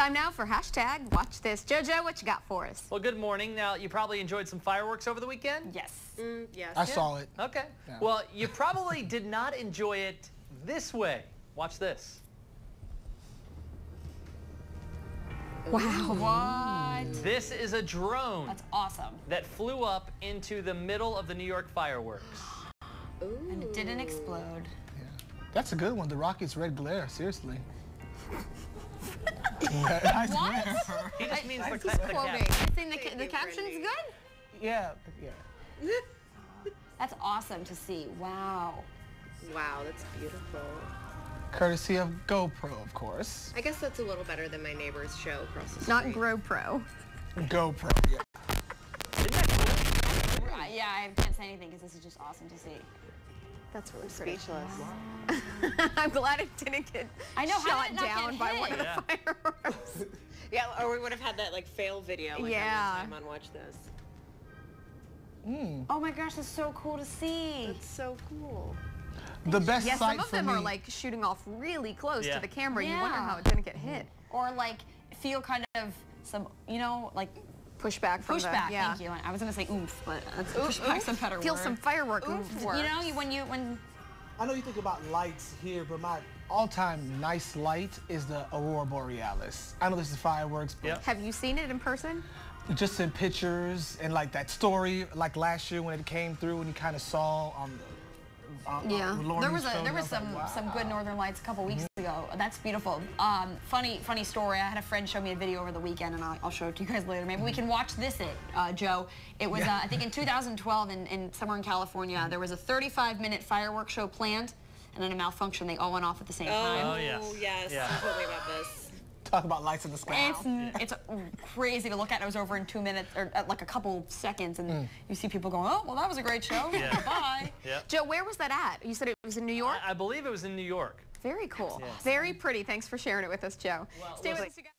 Time now for hashtag WACH this. JoJo, what you got for us? Well, good morning. Now, you probably enjoyed some fireworks over the weekend? Yes. Mm, yes. I saw it. Okay. Yeah. Well, you probably did not enjoy it this way. Watch this. Wow. What? This is a drone That's awesome. that flew up into the middle of the New York fireworks. Ooh. And it didn't explode. Yeah. That's a good one. The Rockets red glare. Seriously. nice What? glare. He just means the, He's ca- the quoting. cap. I think the, Thank the caption's Brittany. good. Yeah. Yeah. That's awesome to see. Wow. Wow, that's beautiful. Courtesy of GoPro, of course. I guess that's a little better than my neighbor's show across the street. Not GoPro. GoPro. Yeah. Isn't that cool? Yeah, I can't say anything because this is just awesome to see. That's really pretty. Speechless. I'm glad it didn't get I know, how shot did it not get down by one of the hit? fireworks. Yeah, or we would have had that like fail video like Yeah. on one time on WACH This. Mm. Oh my gosh, that's so cool to see. That's so cool. The best yeah, sight some of them me. are like shooting off really close Yeah. to the camera. Yeah. You wonder how it didn't get hit. Or like feel kind of some, you know, like Pushback from pushback. the, yeah. Thank you. I was gonna say oomph, but that's Oof, pushback's a better Feel word. some firework oomph. You know, you, when you when I know you think about lights here, but my all-time nice light is the Aurora Borealis. I know this is fireworks, but Yep. Have you seen it in person? just in pictures and like that story, like last year when it came through and you kind of saw on the. On, Yeah. on there was a there was some like, some good Northern Lights a couple weeks ago. That's beautiful. Um, funny funny story. I had a friend show me a video over the weekend, and I'll, I'll show it to you guys later. Maybe we can watch this. It uh, Joe. It was Yeah. uh, I think in 2012 in, in somewhere in California. There was a 35 minute fireworks show planned, and then a malfunction. They all went off at the same time. Oh, yes. yes. Yeah. You told me about this. Talk about lights in the sky. It's it's crazy to look at. It was over in two minutes or like a couple seconds, and mm. you see people going, "Oh, well, that was a great show. Yeah. Bye." Yep. Joe, where was that at? You said it was in New York? I, I believe it was in New York. Very cool. Yes. Very pretty. Thanks for sharing it with us, Joe. Stay with us, you guys.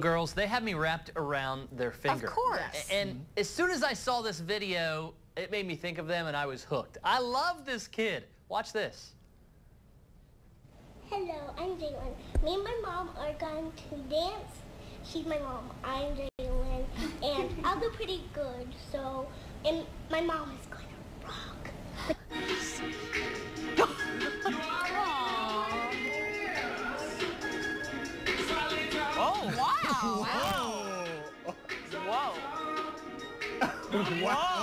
Girls, they had me wrapped around their finger. Of course. A- And mm-hmm. as soon as I saw this video, it made me think of them and I was hooked. I love this kid. Watch this. Hello, I'm Jalen. Me and my mom are going to dance. She's my mom. I'm Jalen, and I'll do pretty good. So, and my mom is going to rock. Oh, Wow. Wow. Whoa. wow.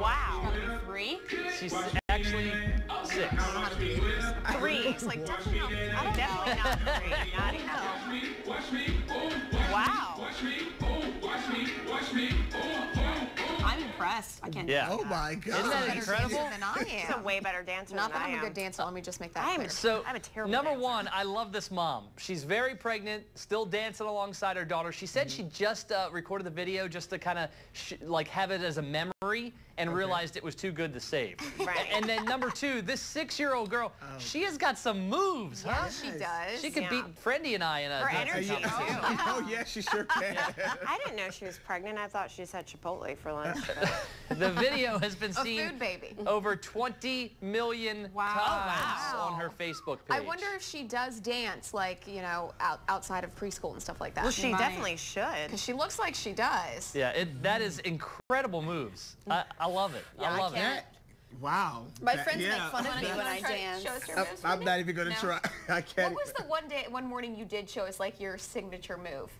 Wow. Three. She's actually six. Now watch me whip. Three. It's like Watch me nae nae. Don't definitely not three. Not even. Watch me. Watch me. Oh. Watch Wow. I can't. Yeah. Oh my God. Isn't that incredible? than I She's a way better dancer Not than that I I'm a good dancer. Let me just make that I'm clear. So, I'm a terrible number dancer. one, I love this mom. She's very pregnant, still dancing alongside her daughter. She said she just uh, recorded the video just to kind of sh- like have it as a memory and realized it was too good to save. Right. And then number two, this six-year-old girl, oh. she has got some moves, huh? She does. She could Yeah. beat Friendy and I in a Her dancing energy, too. Oh. oh yeah, she sure can. I didn't know she was pregnant. I thought she just had Chipotle for lunch. The video has been A seen food baby. over 20 million Wow. times wow. on her Facebook page. I wonder if she does dance, like, you know, out, outside of preschool and stuff like that. well, she might. definitely should. Because she looks like she does. Yeah, it, that is incredible moves. I, I love it. I I love it. can't. Wow. My That- friends yeah. make fun of me when I dance. show us your I'm, not even gonna No. try. I can't. What was the one day, one morning you did show us like your signature move?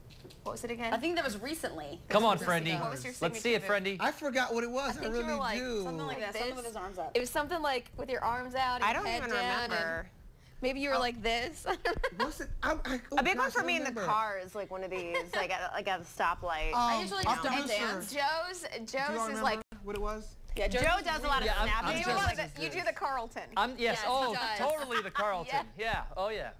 What was it again? I think that was recently. Come on, What Friendy. was your Let's see it, Friendy. I forgot what it was. I, think you were really like do. Something like that. Something with his arms up. It was something like with your arms out. And I don't head even down, and remember. Maybe you were like this. What's it? I, I, oh, A big one for I me in the car is like one of these, like at, like at a stoplight. I Um, usually just don't producer, dance. Joe's, Do you Joe's all is remember like what it was? Yeah, Joe does a lot of Yeah, I'm- snapping. I'm you, just- do the, you do the Carlton. I'm yes. Yes, oh, totally the Carlton. yeah. Oh yeah.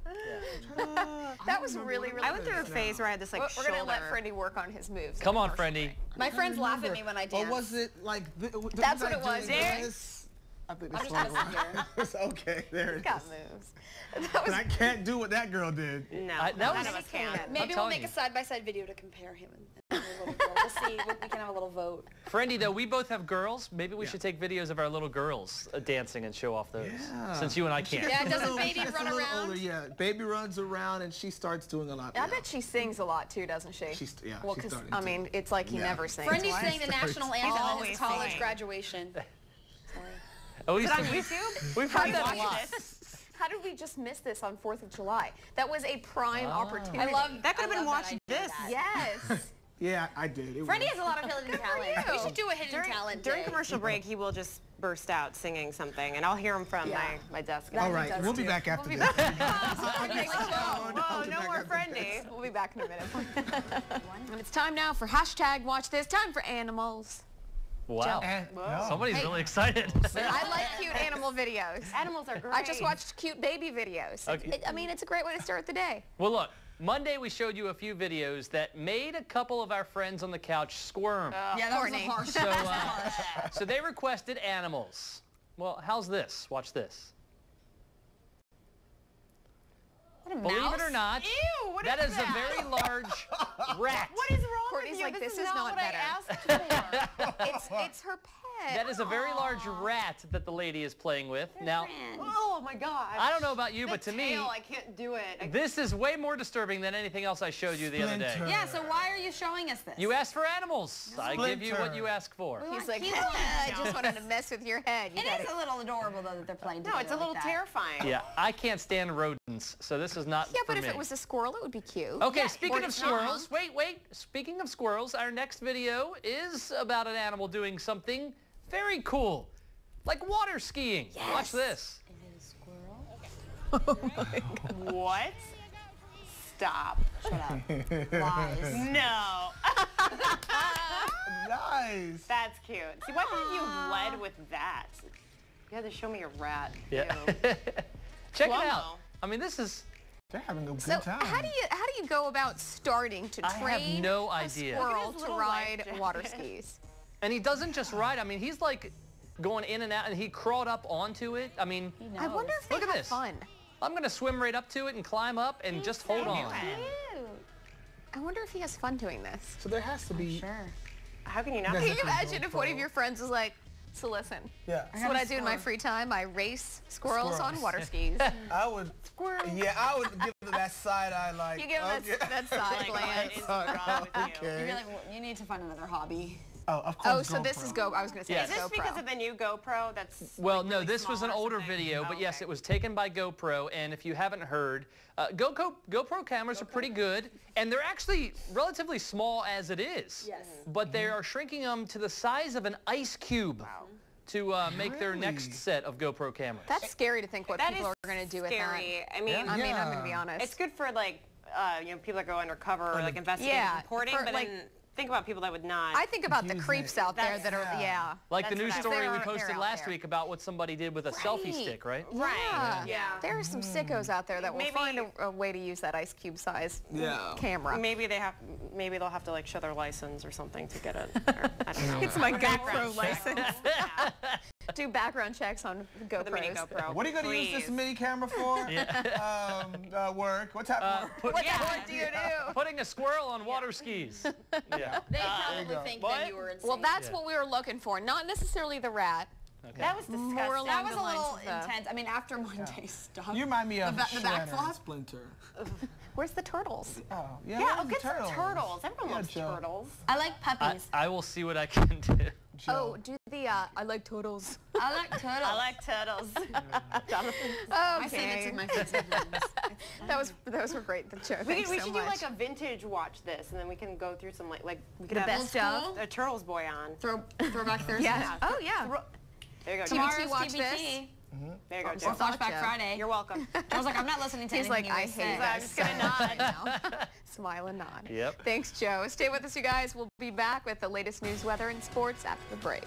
yeah. that was really, really. I went through a phase where I had this like We're, we're shoulder. gonna let Freddie work on his moves. Come on, Commercial Friendy. break. My friends laugh at me when I dance. Or was it like? th- was That's I what it was. Doing There- this? I think I'm this one. gonna sit here. It's okay. There it Got moves. That was I can't do what that girl did. No, I- that none was- of us can. Maybe we'll make you. a side-by-side video to compare him and, and little girl. We'll see. We we can have a little vote. Friendy, though, we both have girls. Maybe we Yeah. should take videos of our little girls uh, dancing and show off those. Yeah. Since you and I can't. Yeah, doesn't gets a little- baby she gets a run little around? older, yeah, baby runs around and she starts doing a lot. I bet she sings a lot too, doesn't she? She's yeah. well, because I mean, it's like he Yeah. never sings. Friendy sang the national anthem at his college singing. graduation. Oh, Is on YouTube? We've How heard did, that a we lot. how did we just miss this on 4th of July? That was a prime ah. opportunity. I love That could have been love watching this. that. Yes. Yeah, I did. It Freddie was- has a lot of hidden talent. We should do a hidden During, talent during day. commercial break, he will just burst out singing something, and I'll hear him from Yeah. my, my desk. All he right, does we'll be back after We'll be this. Whoa, I'll be no more after friendly. we'll be back in a minute. and it's time now for hashtag WACH this. Time for animals. Wow. And- no. Somebody's Hey. really excited. I like cute animal videos. Animals are great. I just watched cute baby videos. Okay. It- I mean, it's a great way to start the day. well, look. Monday we showed you a few videos that made a couple of our friends on the couch squirm. yeah, that Courtney. was harsh. so, uh, so they requested animals. Well, how's this? Watch this. What a Believe mouse? it or not, Ew, what that is is that? a very large rat. What is wrong Courtney's with you? like, this, "This is, is not, not what better." I asked for. It's it's her pet. That is a very large rat that the lady is playing with. Now, oh my god. I don't know about you, the but to me, I can't do it. I- this is way more disturbing than anything else I showed you the other day. Yeah, so why are you showing us this? You asked for animals. I give you what you ask for. He's like, cute "Ah, I just wanted to mess with your head. You It got is a little adorable though that they're playing. no, it's a little like terrifying. Yeah, I can't stand rodents, so this is not Yeah, for but if it was a squirrel, it would be cute. Okay, Yeah, speaking of squirrels, wait, wait. Speaking of squirrels, our next video is about an animal doing something very cool, like water skiing. Watch this. Oh what? Stop. Shut up. Lies. No. Nice. That's cute. See, why couldn't you have led with that? You had to show me your rat. Yeah. Ew. Check it out. I mean, this is. They're having a good So time. how do you how do you go about starting to I have train no a idea. squirrel Look at his to ride life jacket. water skis? And he doesn't just ride. I mean, he's like going in and out, and he crawled up onto it. I mean, I wonder if they Look at this. fun. I'm gonna swim right up to it and climb up and just hold on. Cute. I wonder if he has fun doing this. So there has to be. Sure. How can you not? Can you imagine if one of your friends was like, so listen, Yeah. this what I do in my free time. I race squirrels, on water skis. I would. Yeah, I would give them that side eye like. You give them okay. that, that side glance. what is wrong you? You're Okay. like, "Well, you need to find another hobby. Oh, of course. Oh, so this is Go. I was gonna say Yeah. it's Is this GoPro. because of the new GoPro? That's Well, like, no, this was an older something? video, but Oh, yes, okay. it was taken by GoPro. And if you haven't heard, uh, GoPro, GoPro cameras are pretty good, and they're actually relatively small as it is. Yes. But they are shrinking them to the size of an ice cube to uh, make their next set of GoPro cameras. That's scary to think what That people are gonna do with scary. I mean, Yeah. I mean, I'm gonna be honest. it's good for like uh, you know people that go undercover or like investigating Yeah, reporting, for, but like- then think about people that would not. I think about the creeps it. out there That's- that are, yeah. yeah. like the That's news what I- story we They're- they're posted out last there. week about what somebody did with a selfie stick, right? right. Yeah. Yeah. There are some sickos out there that will Maybe- find a, a way to use that ice cube size Yeah. camera. Maybe they have. Maybe they'll have to like show their license or something to get it. Or, I don't know. It's my GoPro license. yeah. Do background checks on The mini GoPros. GoPro. What are you gonna use this mini camera for? um, uh, work. What's happening? Uh, put- What Yeah. the heck do you do? Putting a squirrel on water skis. Yeah. They probably go. think What? that you were insane. Well, that's Yeah. what we were looking for. Not necessarily the rat. That was disgusting. More that was a little of the- intense. I mean, after one day stuff. You remind me of the, ba- the back Shredder flop. Splinter. Where's the turtles? Oh, yeah. Yeah, where's oh, the get turtles? some turtles. Everyone Yeah, loves Joe. turtles. I like puppies. I will see what I can do. Oh, do the uh, I like turtles. I, like turtles. I like turtles. I say that Okay. to my friends. That was those were great. The joke. we we so should much. do like a vintage watch this, and then we can go through some like like we could The have best Old of. a turtles boy on. Throw, throwback Thursday. Yeah. Oh yeah. There you go. TBT Joe. Tomorrow's watch TBT. this? There you go, Or Joe. Flashback Joe. Friday. You're welcome. I was like, I'm not listening to He's anything like, you I hate say. you I'm just gonna nod. now. Smile and nod. Yep. Thanks, Joe. Stay with us, you guys. We'll be back with the latest news, weather, and sports after the break.